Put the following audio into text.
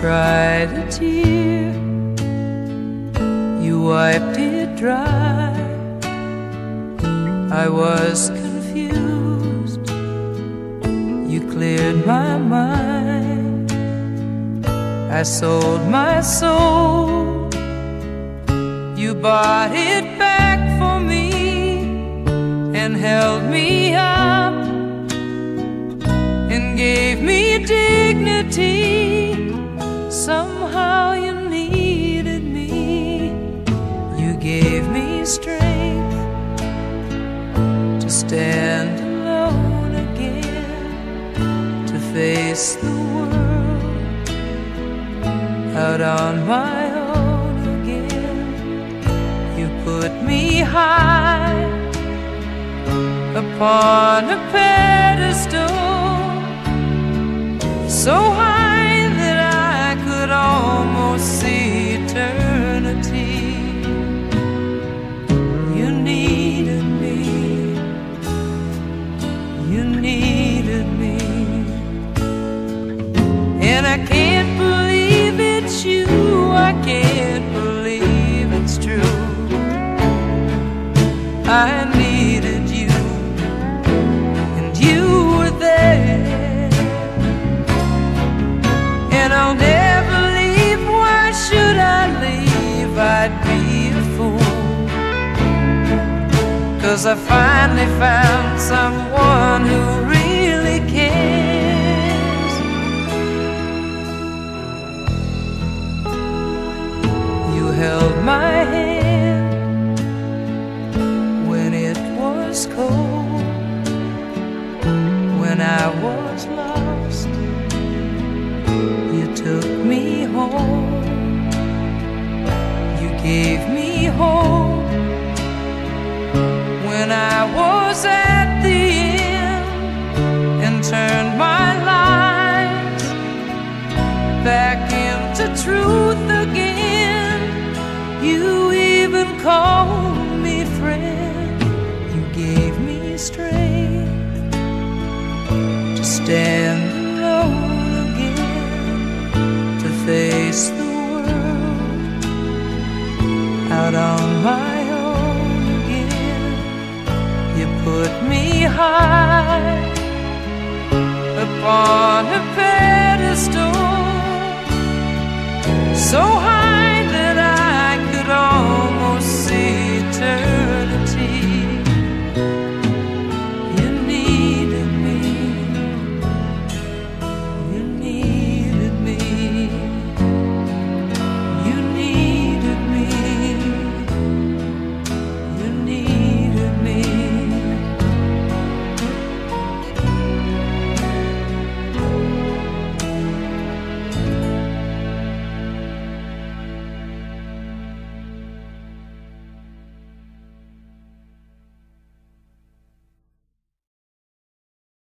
cried a tear, you wiped it dry. I was confused, you cleared my mind. I sold my soul, you bought it back for me and held me up and gave me dignity. Somehow you needed me, you gave me strength to stand alone again, to face the world out on my own again. You put me high upon a pedestal, so high see eternity. You needed me, you needed me, and I can't believe it's you, I can't believe it's true. I needed you, and you were there. And I'll never Cause I finally found someone who really cares. You held my hand when it was cold, when I was lost. You took me home, you gave me hope was at the end and turned my life back into truth again. You even called me friend. You gave me strength to stand alone again, to face the put me high upon